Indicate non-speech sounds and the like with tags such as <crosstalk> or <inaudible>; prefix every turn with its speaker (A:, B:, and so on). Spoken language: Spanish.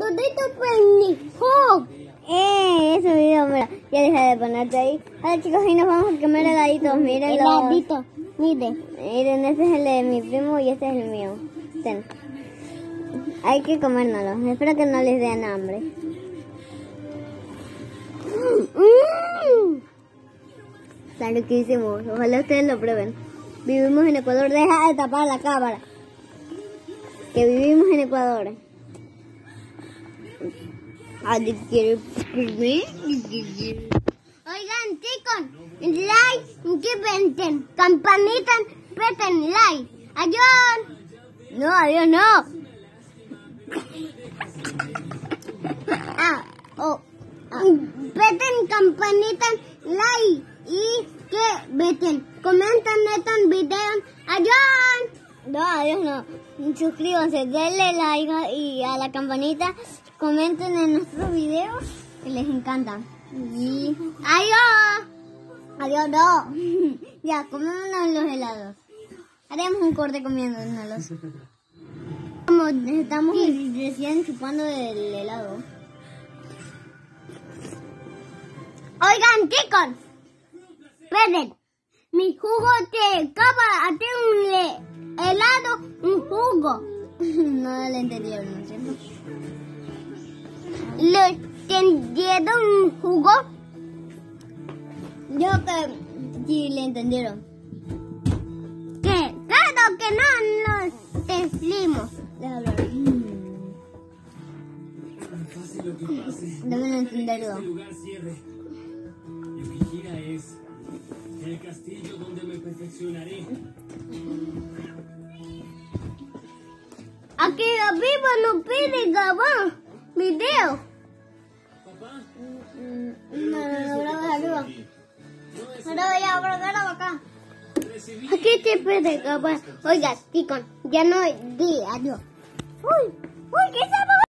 A: ¿Dónde está Penny Hawk?
B: Eh, ese video, mira, ya deja de ponerte ahí. Hola chicos, hoy nos vamos a comer heladitos, miren
A: Heladito, mire.
B: Miren, este es el de mi primo y este es el mío. Ten. Hay que comérnoslos, espero que no les den hambre.
A: Mm.
B: Está riquísimo, ojalá ustedes lo prueben. Vivimos en Ecuador, deja de tapar la cámara. Que vivimos en Ecuador.
A: Oigan, chicos, like, que venten, campanita, preten like. Adiós.
B: No, adiós, no.
A: Ah, oh. Ah. Preten campanita, like y que veten. Comenten estos videos. Adiós.
B: No, adiós, no. Suscríbanse, denle like y a la campanita. Comenten en nuestros videos que les encantan. Y
A: Adiós.
B: adiós, no. <laughs> ya, comémonos los helados. Haremos un corte comiéndonos. Como estamos recién chupando el helado.
A: Oigan, chicos, esperen. Mi jugo de un <laughs>
B: no le entendieron, ¿no es cierto?
A: ¿Le tendieron un jugo?
B: Yo que sí le entendieron.
A: ¿Qué? Claro que no nos entendimos.
B: Deben entenderlo.
C: Este lugar cierre. Yukihira es el castillo donde me perfeccionaré.
A: Aquí arriba no pide grabar video.
C: Papá,
B: No, no, no, grabas arriba. Ahora voy a volver acá.
A: Aquí te pide grabar. Oiga, chicos, ya no di adiós. Uy, uy, ¿qué se